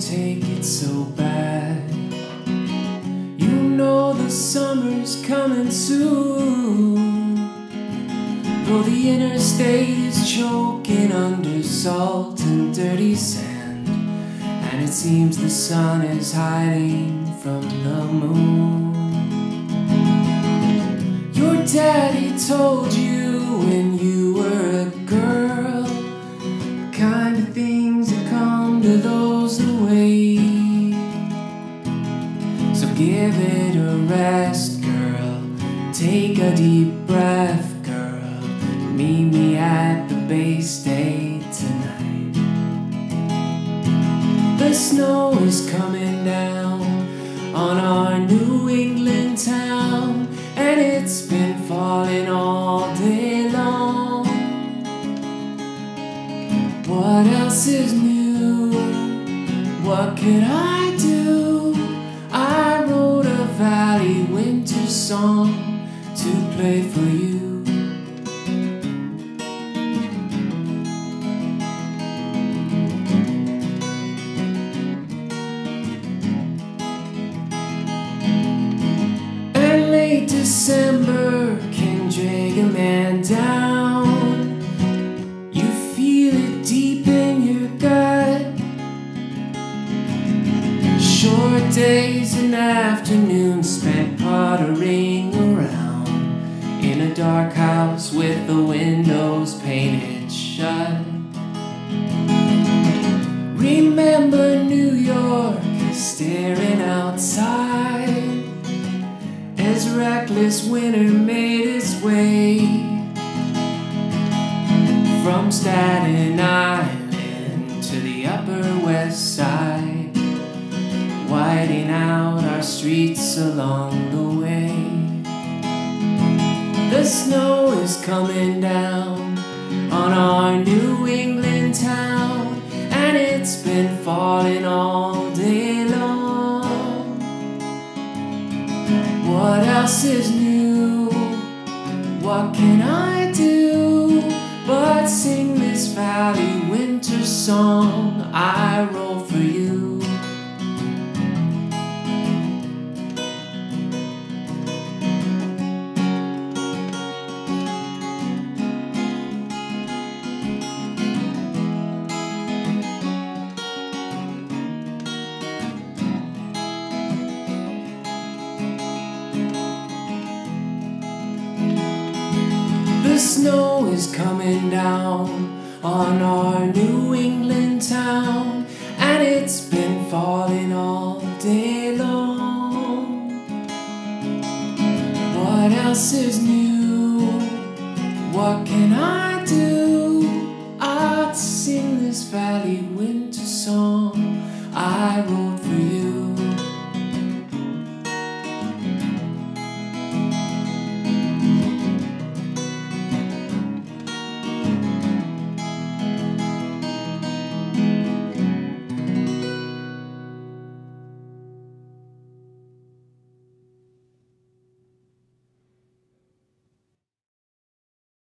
take it so bad. You know the summer's coming soon. Though the interstate is choking under salt and dirty sand, and it seems the sun is hiding from the moon. Your daddy told you when you were a girl, the kind of things that come to those. Give it a rest, girl. Take a deep breath, girl. Meet me at the Bay State tonight. The snow is coming down on our New England town, and it's been falling all day long. What else is new? What could I do? Song to play for you. And late December can drag a man down. You feel it deep in your gut. Short days and afternoons pottering around in a dark house with the windows painted shut. Remember New York staring outside as reckless winter made its way from Staten Island to the Upper West Side, whiting out our streets along the way. The snow is coming down on our New England town, and it's been falling all day long. What else is new? What can I do but sing this Valley Winter song I wrote for you? The snow is coming down on our New England town, and it's been falling all day long. What else is new? What can I do? I'd sing this valley winter song I wrote for you.